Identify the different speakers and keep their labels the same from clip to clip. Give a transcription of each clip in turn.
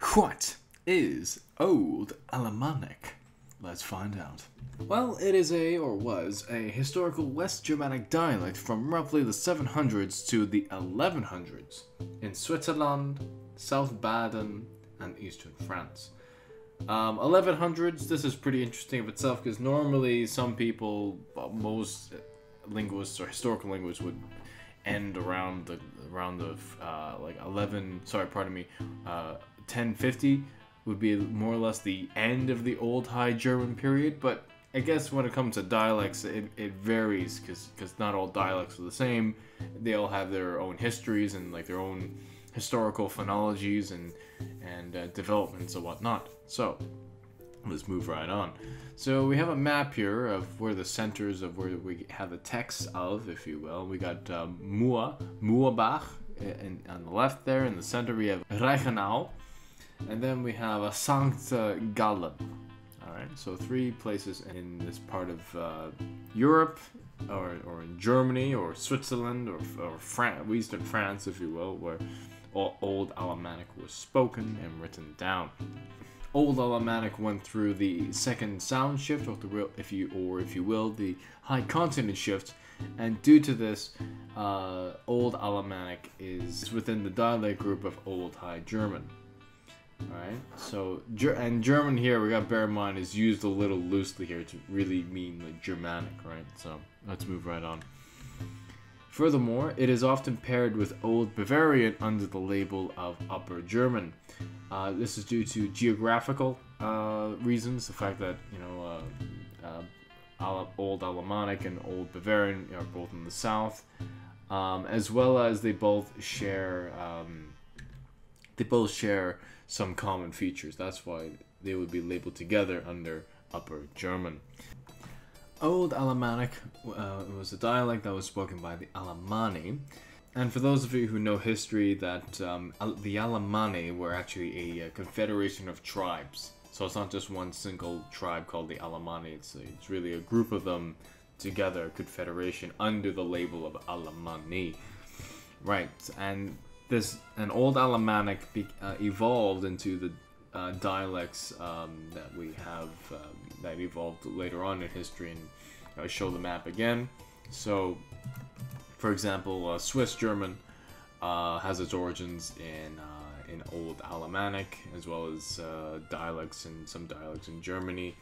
Speaker 1: What is Old Alemannic? Let's find out. Well, it is a, or was, a historical West Germanic dialect from roughly the 700s to the 1100s in Switzerland, South Baden, and eastern France. Um, 1100s, this is pretty interesting of itself because normally some people, most linguists or historical linguists would end around the around the uh, like 11 sorry pardon me uh, 1050 would be more or less the end of the old high german period but i guess when it comes to dialects it, it varies because not all dialects are the same they all have their own histories and like their own historical phonologies and and uh, developments and whatnot so let's move right on. So we have a map here of where the centers of where we have the texts of, if you will. We got um, Mua, Murbach, and on the left there. In the center we have Reichenau, and then we have a Sankt Gallen. All right, so three places in this part of uh, Europe, or, or in Germany, or Switzerland, or, or Fran- Eastern France, if you will, where Old Alemannic was spoken and written down. Old Alemannic went through the second sound shift, or the if you or if you will, the high consonant shift, and due to this, uh, Old Alemannic is within the dialect group of Old High German. Alright, so and German here we got bear in mind is used a little loosely here to really mean like Germanic, right? So let's move right on. Furthermore, it is often paired with Old Bavarian under the label of Upper German. Uh, this is due to geographical uh, reasons, the fact that you know uh, uh Old Alemannic and Old Bavarian are both in the south, um, as well as they both share um, they both share some common features. That's why they would be labeled together under Upper German. Old Alemannic uh, was a dialect that was spoken by the Alemanni. And for those of you who know history, that um, the Alemanni were actually a, a, confederation of tribes. So it's not just one single tribe called the Alemanni. It's, it's really a group of them together, a confederation under the label of Alemanni. Right, and this an old Alemannic uh, evolved into the uh, dialects um, that we have um, that evolved later on in history, and I show the map again. So, for example, uh, Swiss German uh, has its origins in uh, in Old Alemannic, as well as dialects and some dialects in Germany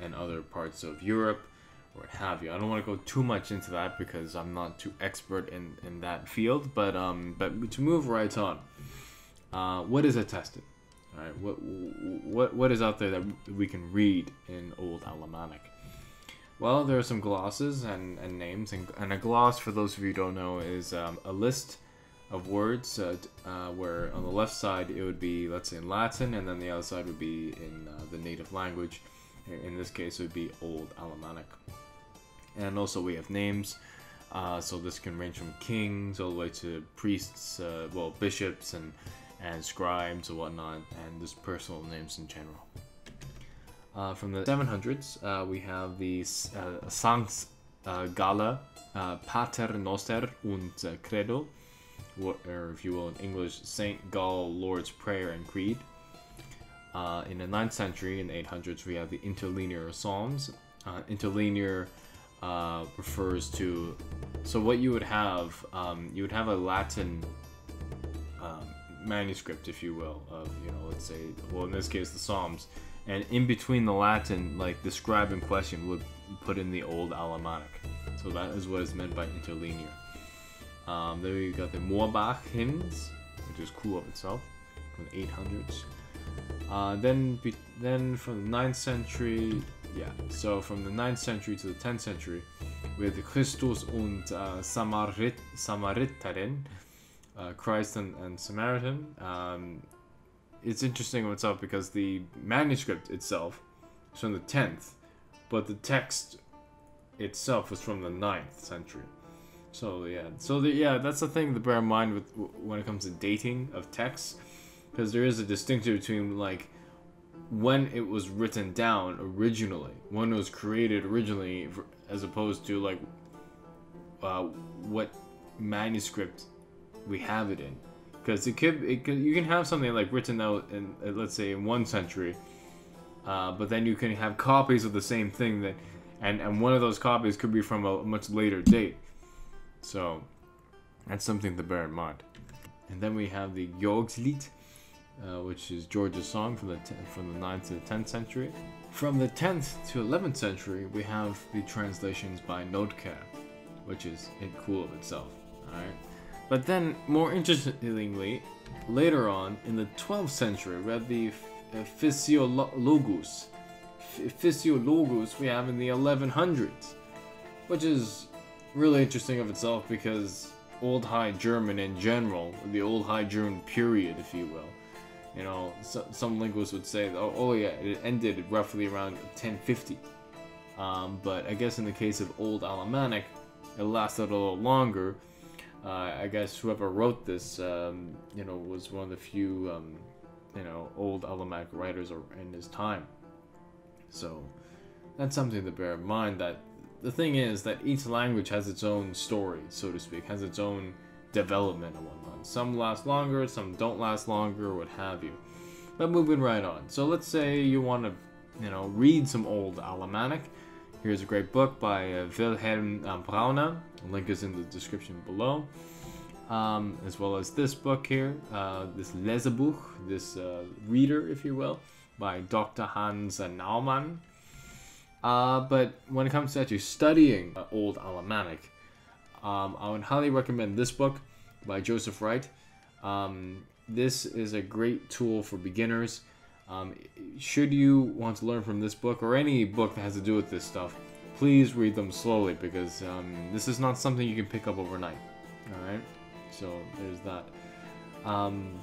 Speaker 1: and other parts of Europe, what have you. I don't want to go too much into that because I'm not too expert in, in that field. But um, but to move right on, uh, what is attested? All right, what what what is out there that we can read in Old Alemannic? Well, there are some glosses and, and names, and, and a gloss, for those of you who don't know, is um, a list of words uh, uh, where on the left side it would be, let's say, in Latin, and then the other side would be in uh, the native language. In this case, it would be Old Alemannic. And also, we have names. Uh, so this can range from kings all the way to priests, uh, well, bishops, and and scribes and whatnot, and just personal names in general. Uh, from the 700s, uh, we have the uh, uh, Galler, uh, Pater Noster und Credo, or if you will in English, Saint Gall, Lord's Prayer and Creed. In the 9th century, in the 800s, we have the interlinear Psalms. interlinear refers to, so what you would have, um, you would have a Latin um, manuscript, if you will, of you know, let's say, well, in this case, the Psalms, and in between the Latin, like the scribe in question would put in the old Alemannic. So that is what is meant by interlinear. Um, then we got the Murbach hymns, which is cool of itself, from the 800s. Uh, then, then from the 9th century, yeah. So from the 9th century to the 10th century, the Christus und uh, Samarit, Samariterin, uh, Christ and, and Samaritan. Um, it's interesting what's up because the manuscript itself is from the 10th, but the text itself was from the 9th century. So yeah, so the, yeah, that's the thing to bear in mind with when it comes to dating of texts, because there is a distinction between like when it was written down originally, when it was created originally, as opposed to like uh, what manuscript we have it in. Because it could, it could you can have something like written out in uh, let's say in one century uh, but then you can have copies of the same thing that and and one of those copies could be from a much later date. So that's something to bear in mind. And then we have the Georgslied, uh, which is George's song from the from the 9th to the 10th century. From the 10th to 11th century, we have the translations by Notker, which is cool of itself. Alright? But then, more interestingly, later on, in the 12th century, we have the uh, Physiologus. Physiologus we have in the 1100s, which is really interesting of itself because Old High German in general, the Old High German period, if you will. You know, so, some linguists would say, oh, oh, yeah, it ended roughly around 1050. Um, but I guess in the case of Old Alemannic, it lasted a little longer. Uh, I guess whoever wrote this, um, you know, was one of the few, um, you know, Old Alemannic writers in his time. So that's something to bear in mind that the thing is that each language has its own story, so to speak, has its own development and whatnot. Some last longer, some don't last longer, what have you. But moving right on. So let's say you want to, you know, read some old Alemannic. Here's a great book by uh, Wilhelm um, Braune. Link is in the description below. Um, as well as this book here, uh, this Lesebuch, this uh, reader, if you will, by Dr. Hans Naumann. Uh, but when it comes to actually studying uh, Old Alemannic, um, I would highly recommend this book by Joseph Wright. Um, this is a great tool for beginners. Um, should you want to learn from this book or any book that has to do with this stuff, please read them slowly because um, this is not something you can pick up overnight. Alright? So there's that. Um,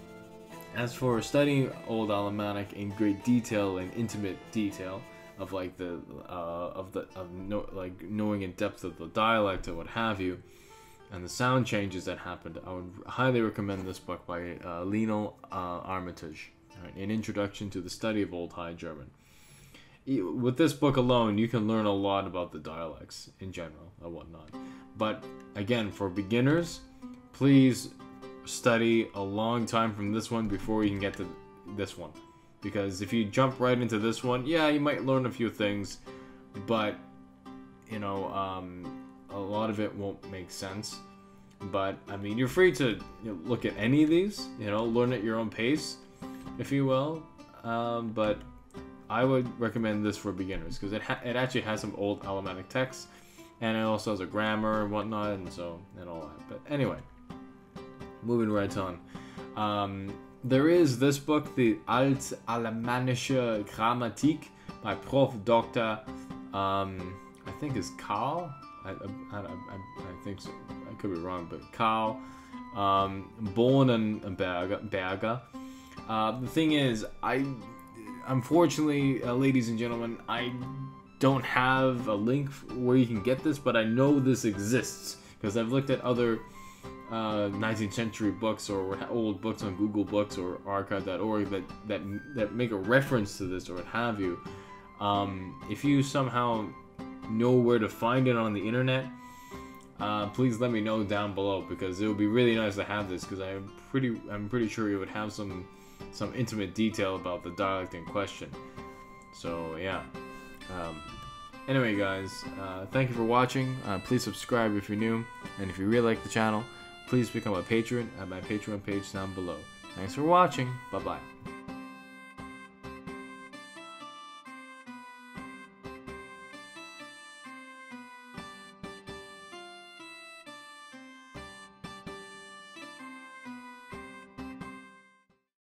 Speaker 1: as for studying Old Alemannic in great detail and intimate detail, of like the uh, of the of no, like knowing in depth of the dialect or what have you, and the sound changes that happened. I would highly recommend this book by uh, Lionel uh, Armitage, right? an introduction to the study of Old High German. With this book alone, you can learn a lot about the dialects in general and whatnot. But again, for beginners, please study a long time from this one before you can get to this one because if you jump right into this one, yeah, you might learn a few things, but you know, um, a lot of it won't make sense. But I mean, you're free to you know, look at any of these, you know, learn at your own pace, if you will. Um, but I would recommend this for beginners because it it actually has some old Alemannic text, and it also has a grammar and whatnot, and so and all that. But anyway, moving right on. Um, there is this book, the Alt Alemannische Grammatik by Prof. Dr. Um, I think is Karl. I, I, I, I, think so. I could be wrong, but Karl um, Bohnenberger. Uh, the thing is, I unfortunately, uh, ladies and gentlemen, I don't have a link where you can get this, but I know this exists because I've looked at other uh, 19th century books or old books on Google Books or archive.org that, that, that make a reference to this or what have you, um, if you somehow know where to find it on the internet, uh, please let me know down below because it would be really nice to have this because I'm pretty I'm pretty sure it would have some some intimate detail about the dialect in question. So yeah. Um, anyway, guys, uh, thank you for watching. Uh, please subscribe if you're new, and if you really like the channel, please become a patron at my Patreon page down below. Thanks for watching. Bye bye.